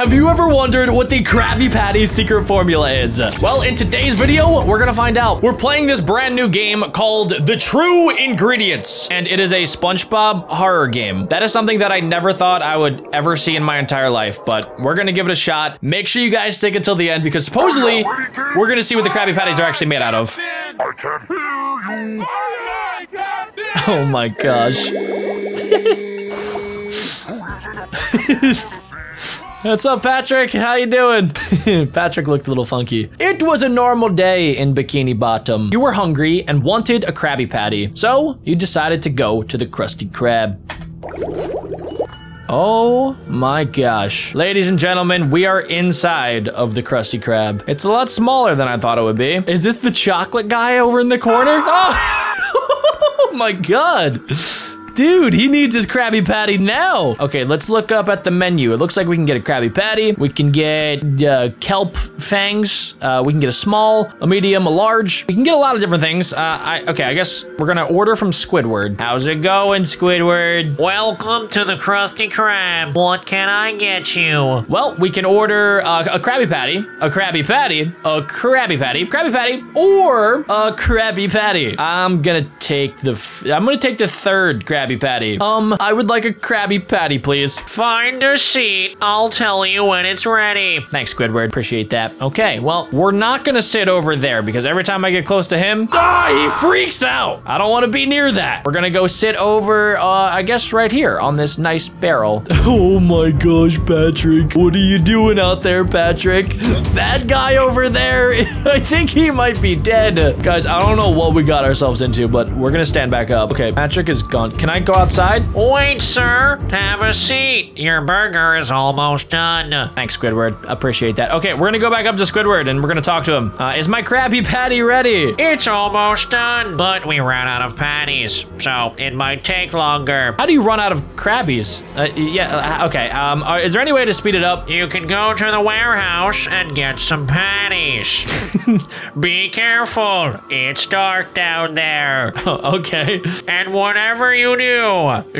Have you ever wondered what the Krabby Patty secret formula is? Well, in today's video, we're gonna find out. We're playing this brand new game called The True Ingredients, and it is a SpongeBob horror game. That is something that I never thought I would ever see in my entire life, but we're gonna give it a shot. Make sure you guys stick until the end because supposedly we're gonna see what the Krabby Patties are actually made out of. I can hear you. Oh my oh gosh. What's up, Patrick? How you doing? Patrick looked a little funky. It was a normal day in Bikini Bottom. You were hungry and wanted a Krabby Patty, so you decided to go to the Krusty Krab. Oh my gosh. Ladies and gentlemen, we are inside of the Krusty Krab. It's a lot smaller than I thought it would be. Is this the chocolate guy over in the corner? Oh, oh my god. Dude, he needs his Krabby Patty now. Okay, let's look up at the menu. It looks like we can get a Krabby Patty. We can get uh, kelp fangs. Uh, we can get a small, a medium, a large. We can get a lot of different things. Uh, I, okay, I guess we're gonna order from Squidward. How's it going, Squidward? Welcome to the Krusty Krab. What can I get you? Well, we can order uh, a Krabby Patty, a Krabby Patty, a Krabby Patty, Krabby Patty, or a Krabby Patty. I'm gonna take the, f I'm gonna take the third Krabby Patty. Um, I would like a Krabby Patty, please. Find a seat. I'll tell you when it's ready. Thanks, Squidward. Appreciate that. Okay, well, we're not gonna sit over there because every time I get close to him, ah, he freaks out. I don't want to be near that. We're gonna go sit over, uh, I guess right here on this nice barrel. Oh my gosh, Patrick. What are you doing out there, Patrick? That guy over there, I think he might be dead. Guys, I don't know what we got ourselves into, but we're gonna stand back up. Okay, Patrick is gone. Can I go outside? Wait, sir. Have a seat. Your burger is almost done. Thanks, Squidward. Appreciate that. Okay, we're gonna go back up to Squidward and we're gonna talk to him. Uh, is my Krabby Patty ready? It's almost done, but we ran out of patties, so it might take longer. How do you run out of Krabbies? Uh, yeah, uh, okay. Um, uh, is there any way to speed it up? You can go to the warehouse and get some patties. Be careful. It's dark down there. Oh, okay. And whatever you do,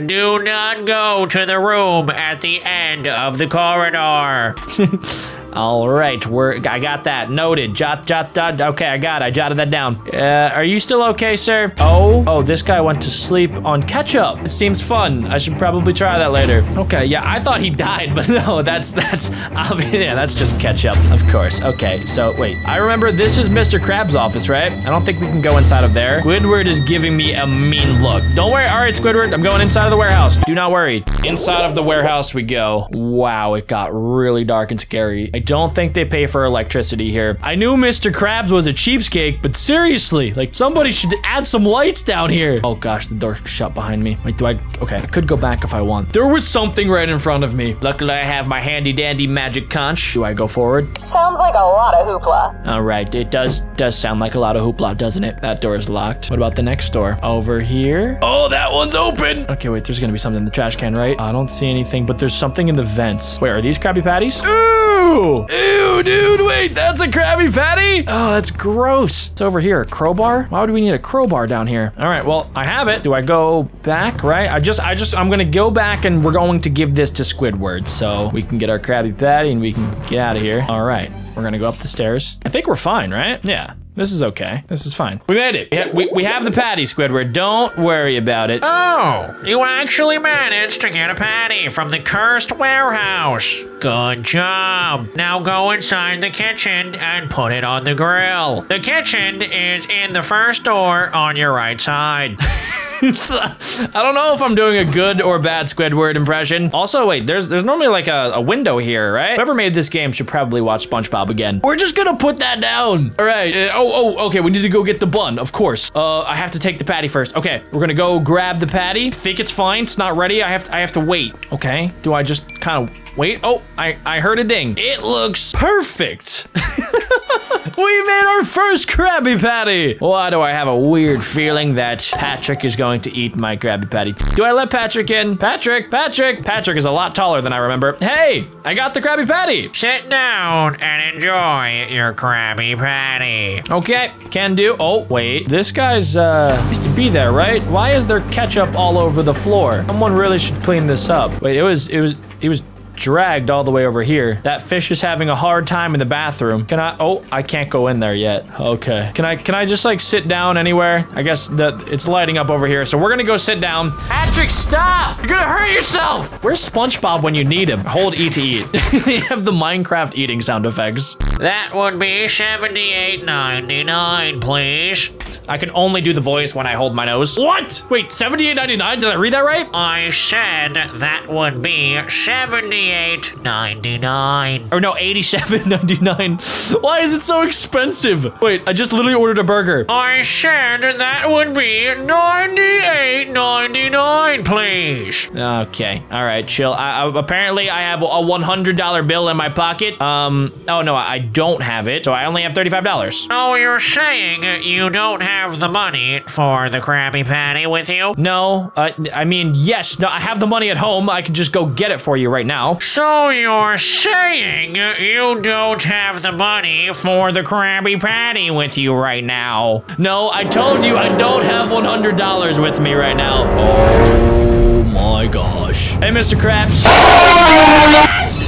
do not go to the room at the end of the corridor. All right, we're. I got that noted. Jot, jot, jot. Okay, I got. it. I jotted that down. Uh, are you still okay, sir? Oh, oh, this guy went to sleep on ketchup. It seems fun. I should probably try that later. Okay, yeah, I thought he died, but no, that's that's. yeah, that's just ketchup, of course. Okay, so wait, I remember this is Mr. Krabs' office, right? I don't think we can go inside of there. Squidward is giving me a mean look. Don't worry. All right, Squidward, I'm going inside of the warehouse. Do not worry. Inside of the warehouse we go. Wow, it got really dark and scary. I don't think they pay for electricity here. I knew Mr. Krabs was a cheapskate, but seriously, like somebody should add some lights down here. Oh gosh, the door shut behind me. Wait, do I? Okay, I could go back if I want. There was something right in front of me. Luckily, I have my handy dandy magic conch. Do I go forward? Sounds like a lot of hoopla. All right, it does does sound like a lot of hoopla, doesn't it? That door is locked. What about the next door? Over here? Oh, that one's open. Okay, wait, there's gonna be something in the trash can, right? I don't see anything, but there's something in the vents. Wait, are these Krabby Patties? Ooh! Ew, dude, wait, that's a Krabby Patty? Oh, that's gross. It's over here, a crowbar? Why would we need a crowbar down here? All right, well, I have it. Do I go back, right? I just, I just, I'm gonna go back and we're going to give this to Squidward so we can get our Krabby Patty and we can get out of here. All right, we're gonna go up the stairs. I think we're fine, right? Yeah. This is okay. This is fine. We made it. We, ha we, we have the patty, Squidward. Don't worry about it. Oh, you actually managed to get a patty from the cursed warehouse. Good job. Now go inside the kitchen and put it on the grill. The kitchen is in the first door on your right side. I don't know if I'm doing a good or bad Squidward impression. Also, wait, there's there's normally like a, a, window here, right? Whoever made this game should probably watch SpongeBob again. We're just gonna put that down. All right. Uh, oh, oh, okay. We need to go get the bun, of course. Uh, I have to take the patty first. Okay, we're gonna go grab the patty. Think it's fine. It's not ready. I have to, I have to wait. Okay. Do I just kind of Wait, oh, I, I heard a ding. It looks perfect. we made our first Krabby Patty. Why do I have a weird feeling that Patrick is going to eat my Krabby Patty? Do I let Patrick in? Patrick, Patrick. Patrick is a lot taller than I remember. Hey, I got the Krabby Patty. Sit down and enjoy your Krabby Patty. Okay, can do. Oh, wait, this guy's, uh, used to be there, right? Why is there ketchup all over the floor? Someone really should clean this up. Wait, it was, it was, he was dragged all the way over here. That fish is having a hard time in the bathroom. Can I? Oh, I can't go in there yet. Okay. Can I? Can I just like sit down anywhere? I guess that it's lighting up over here. So we're gonna go sit down. Patrick, stop! You're gonna hurt yourself. Where's SpongeBob when you need him? Hold E to eat. they have the Minecraft eating sound effects. That would be seventy-eight ninety-nine, please. I can only do the voice when I hold my nose. What? Wait, 78.99? Did I read that right? I said that would be seventy-eight ninety-nine. Or no, 87.99. Why is it so expensive? Wait, I just literally ordered a burger. I said that would be ninety-eight ninety-nine, please. Okay, all right, chill. I, I, apparently, I have a $100 bill in my pocket. Um, oh no, I don't have it, so I only have $35. Oh, you're saying you don't have the money for the Krabby Patty with you? No, uh, I mean, yes, no, I have the money at home. I can just go get it for you right now. So you're saying you don't have the money for the Krabby Patty with you right now? No, I told you I don't have $100 with me right now. Oh my gosh. Hey, Mr. Krabs.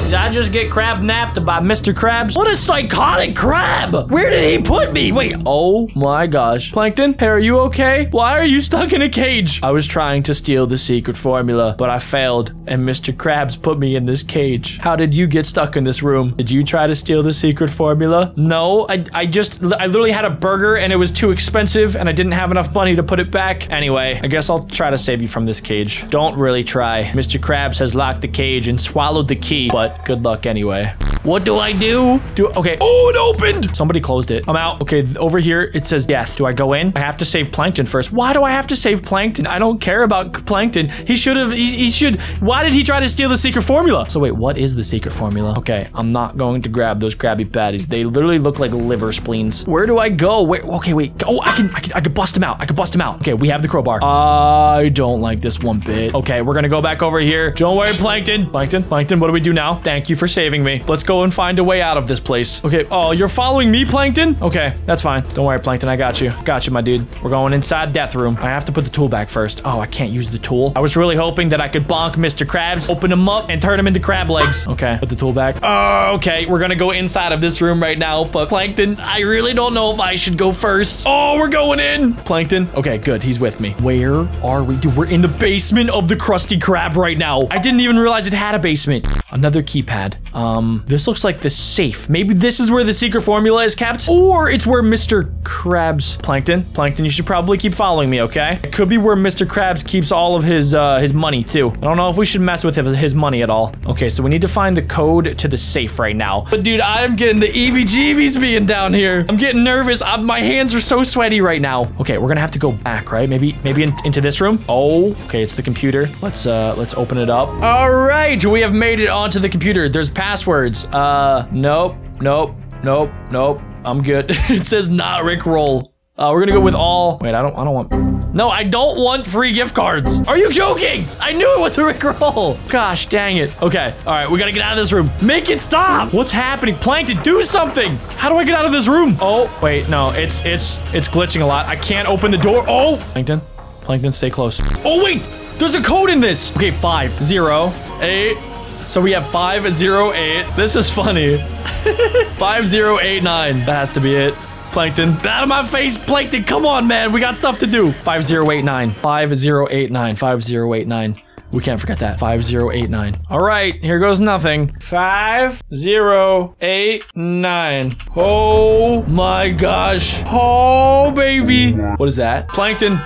Did I just get crab napped by Mr. Krabs? What a psychotic crab! Where did he put me? Wait, oh my gosh. Plankton, hey, are you okay? Why are you stuck in a cage? I was trying to steal the secret formula, but I failed, and Mr. Krabs put me in this cage. How did you get stuck in this room? Did you try to steal the secret formula? No, I, I just, I literally had a burger and it was too expensive and I didn't have enough money to put it back. Anyway, I guess I'll try to save you from this cage. Don't really try. Mr. Krabs has locked the cage and swallowed the key, but good luck anyway. What do I do? Do okay. Oh, it opened. Somebody closed it. I'm out. Okay, over here it says death. Do I go in? I have to save Plankton first. Why do I have to save Plankton? I don't care about Plankton. He should have. He, he should. Why did he try to steal the secret formula? So wait, what is the secret formula? Okay, I'm not going to grab those Krabby Patties. They literally look like liver spleens. Where do I go? Wait. Okay, wait. Oh, I can. I can. I can bust him out. I can bust him out. Okay, we have the crowbar. I don't like this one bit. Okay, we're gonna go back over here. Don't worry, Plankton. Plankton. Plankton. What do we do now? Thank you for saving me. Let's go and find a way out of this place. Okay. Oh, you're following me, Plankton? Okay, that's fine. Don't worry, Plankton. I got you. Got you, my dude. We're going inside death room. I have to put the tool back first. Oh, I can't use the tool. I was really hoping that I could bonk Mr. Krabs, open him up, and turn him into crab legs. Okay, put the tool back. Oh, okay. We're gonna go inside of this room right now, but Plankton, I really don't know if I should go first. Oh, we're going in. Plankton. Okay, good. He's with me. Where are we? Dude, we're in the basement of the Krusty Krab right now. I didn't even realize it had a basement. Another keypad. Um, looks like the safe. Maybe this is where the secret formula is kept, or it's where Mr. Krabs. Plankton, Plankton, you should probably keep following me, okay? It could be where Mr. Krabs keeps all of his uh, his money too. I don't know if we should mess with his, money at all. Okay, so we need to find the code to the safe right now. But dude, I'm getting the EVGBs being down here. I'm getting nervous. i my hands are so sweaty right now. Okay, we're gonna have to go back, right? Maybe maybe in, into this room. Oh, okay, it's the computer. Let's uh let's open it up. All right, we have made it onto the computer. There's passwords. Uh, nope, nope, nope, nope. I'm good. it says not Rickroll. Uh, we're gonna go with all. Wait, I don't. I don't want. No, I don't want free gift cards. Are you joking? I knew it was a Rickroll. Gosh, dang it. Okay. All right, we gotta get out of this room. Make it stop. What's happening? Plankton, do something. How do I get out of this room? Oh, wait, no. It's it's it's glitching a lot. I can't open the door. Oh, Plankton, Plankton, stay close. Oh wait, there's a code in this. Okay, five zero eight. So we have 508. This is funny. 5089. That has to be it. Plankton. Out of my face, Plankton. Come on, man. We got stuff to do. 5089. 5089. 5089. We can't forget that. 5089. All right, here goes nothing. 5089. Oh my gosh. Oh, baby. What is that? Plankton.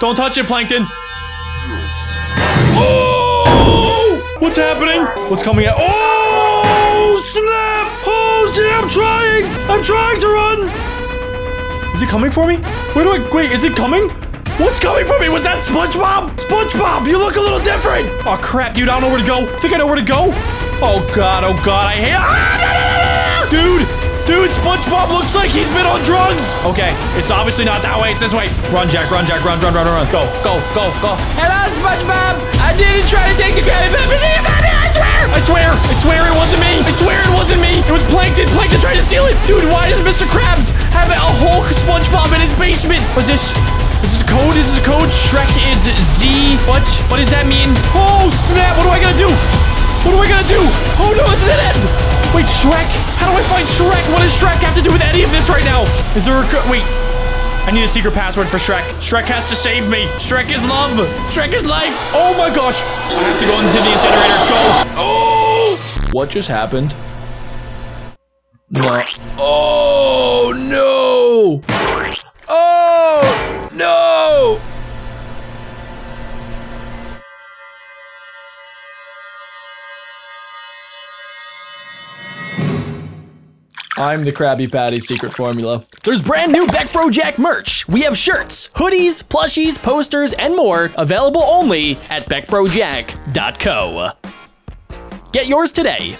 Don't touch it, Plankton. What's happening? What's coming out? Oh, snap! Oh, damn, I'm trying! I'm trying to run! Is it coming for me? Where do I- wait, is it coming? What's coming for me? Was that SpongeBob? SpongeBob, you look a little different! Oh, crap, dude, I don't know where to go. Think I know where to go? Oh, God, oh, God, I hate- ah, Dude! Dude, SpongeBob looks like he's been on drugs! Okay, it's obviously not that way, it's this way. Run, Jack, run, Jack, run, run, run, run. Go, go, go, go. Hello, SpongeBob! I didn't try to take the Krabby Patty, I swear! I swear, I swear it wasn't me! I swear it wasn't me! It was Plankton! Plankton tried to steal it! Dude, why does Mr. Krabs have a whole SpongeBob in his basement? What's this? Is this a code? Is this a code? Shrek is Z. What? What does that mean? Oh, snap! What do I gotta do? What am I gonna do? Oh no, it's dead end. Wait, Shrek? How do I find Shrek? What does Shrek have to do with any of this right now? Is there a wait? I need a secret password for Shrek. Shrek has to save me. Shrek is love. Shrek is life. Oh my gosh. I have to go into the incinerator. Go. Oh! What just happened? No. Oh no! Oh no! I'm the Krabby Patty secret formula. There's brand new Beck Bro Jack merch. We have shirts, hoodies, plushies, posters, and more available only at beckbrojack.co. Get yours today.